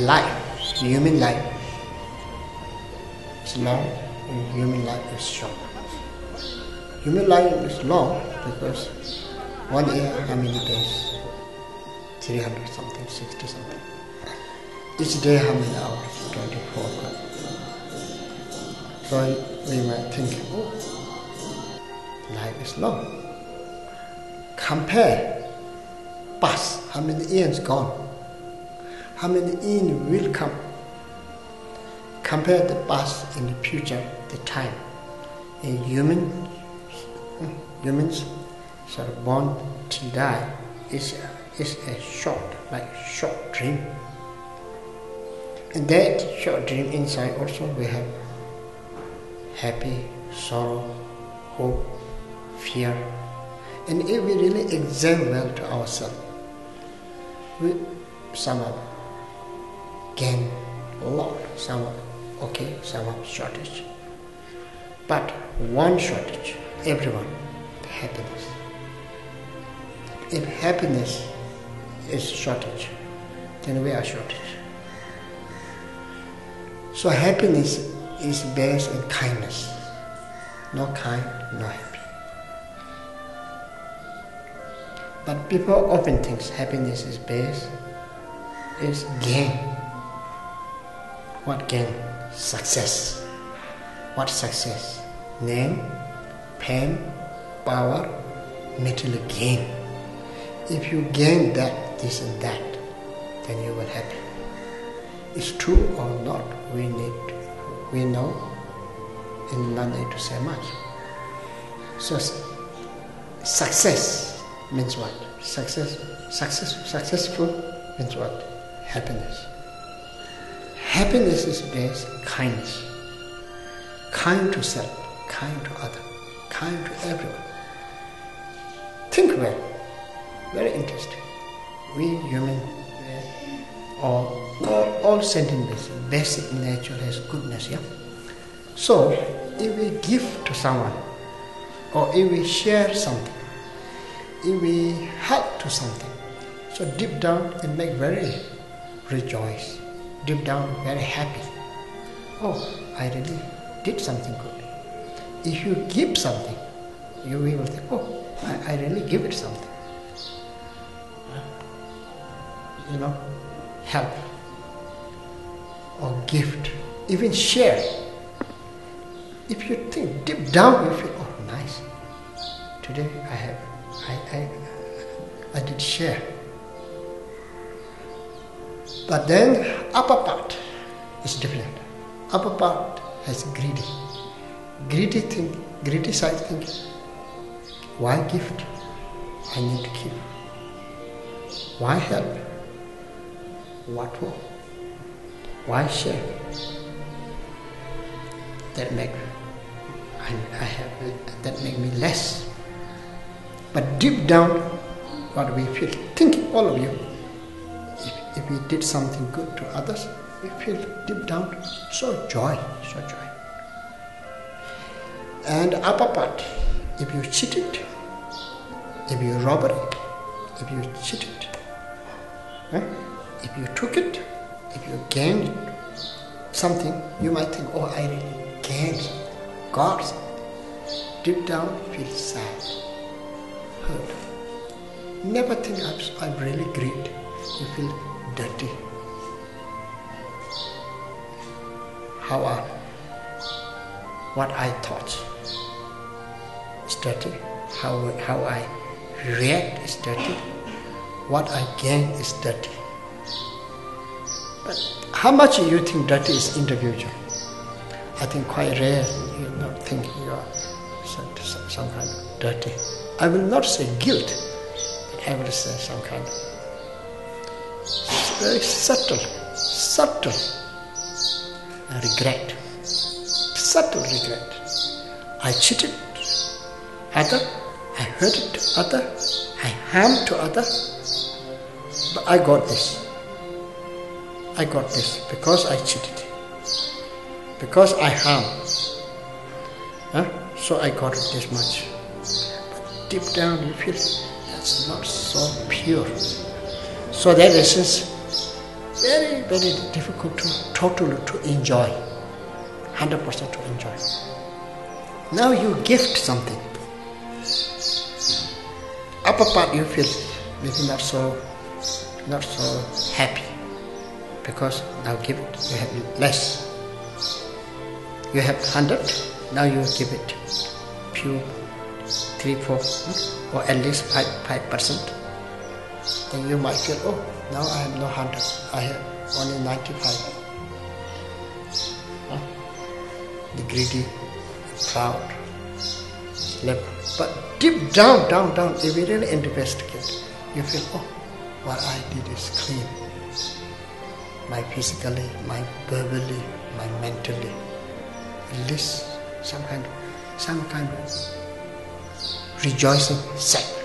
life, human life is long and human life is short. Human life is long because one year, how many days? 300 something, 60 something. Each day, how many hours? 24 hours. So we might think, oh, life is long. Compare past, how many years gone? how many years will come. Compare the past and the future, the time. A human, humans sort of born to die is a, is a short, like short dream. And that short dream inside also we have happy, sorrow, hope, fear. And if we really examine well to ourselves, we somehow gain a lot, some okay, some shortage. But one shortage, everyone, happiness. If happiness is shortage, then we are shortage. So happiness is based on kindness. No kind, no happy. But people often think happiness is based is gain what gain? Success. What success? Name, fame, power, material gain. If you gain that, this and that, then you will happy. It's true or not, we need, we know, and not need to say much. So, success means what? Success, success, successful means what? Happiness. Happiness is based kindness. Kind to self, kind to other, kind to everyone. Think well. Very interesting. We human all, all, all sentient beings, basic nature has goodness, yeah? So if we give to someone, or if we share something, if we help to something, so deep down it make very rejoice deep down very happy. Oh, I really did something good. If you give something, you will think, oh, I, I really give it something. You know, help or gift, even share. If you think deep down, you feel, oh, nice. Today I have, I, I, I did share. But then upper part is different. Upper part has greedy. Greedy thing, greedy side thinking. Why gift? I need to give. Why help? What for? Why share? That make I, I have that make me less. But deep down, what we feel, think all of you, if we did something good to others, we feel deep down so joy, so joy. And upper part, if you cheated, if you robbed it, if you cheated, eh? if you took it, if you gained something, you might think, oh, I really gained got something. Deep down, feel sad, hurt. Never think I'm, I'm really great. You feel dirty. How I, what I thought is dirty. How, how I react is dirty. What I gain is dirty. But how much you think dirty is individual? I think quite rare you not think you are some, some kind of dirty. I will not say guilt, but I will say some kind of very subtle, subtle regret. subtle regret. I cheated other, I hurted other, I harmed to other, but I got this. I got this because I cheated, because I harmed. Huh? So I got it this much. But deep down you feel that's not so pure. So that is very, very difficult to totally to enjoy. 100% to enjoy. Now you gift something. Upper part you feel maybe not so not so happy because now give it you have less. You have hundred, now you give it few three, four, hmm? or at least five five percent. Then you might feel, oh, now I have no hundred, I have only ninety-five. Huh? The greedy, proud. But deep down, down, down, if you really investigate, you feel, oh, what I did is clean. My physically, my verbally, my mentally. At least some kind some kind of rejoicing, sad